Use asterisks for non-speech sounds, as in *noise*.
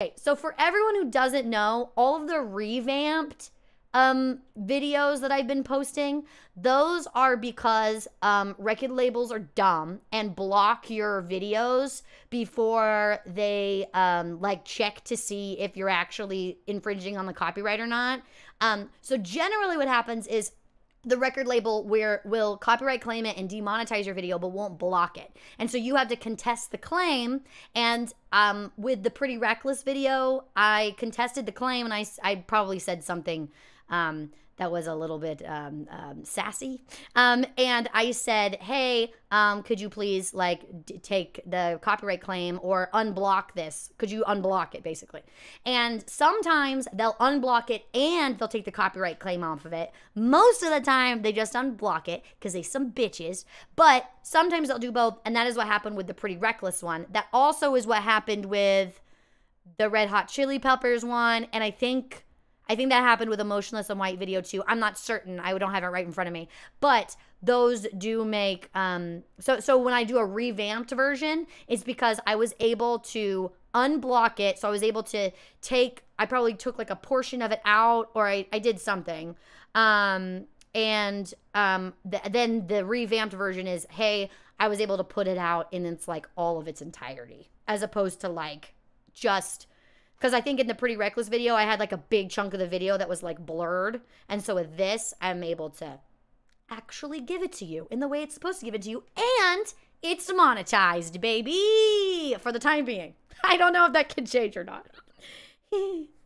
Okay, so for everyone who doesn't know, all of the revamped um videos that I've been posting, those are because um record labels are dumb and block your videos before they um like check to see if you're actually infringing on the copyright or not. Um so generally what happens is the record label where will copyright claim it and demonetize your video but won't block it. And so you have to contest the claim. And um, with the pretty reckless video i contested the claim and i, I probably said something um, that was a little bit um, um, sassy. Um, and I said, hey, um, could you please like take the copyright claim or unblock this? Could you unblock it, basically? And sometimes they'll unblock it and they'll take the copyright claim off of it. Most of the time, they just unblock it because they some bitches. But sometimes they'll do both, and that is what happened with the Pretty Reckless one. That also is what happened with the Red Hot Chili Peppers one, and I think I think that happened with Emotionless and White video too. I'm not certain. I don't have it right in front of me. But those do make um so so when I do a revamped version, it's because I was able to unblock it. So I was able to take I probably took like a portion of it out or I, I did something. Um and um th- then the revamped version is hey, I was able to put it out in its like all of its entirety as opposed to like just because I think in the Pretty Reckless video, I had like a big chunk of the video that was like blurred. And so with this, I'm able to actually give it to you in the way it's supposed to give it to you. And it's monetized, baby, for the time being. *laughs* I don't know if that can change or not. *laughs*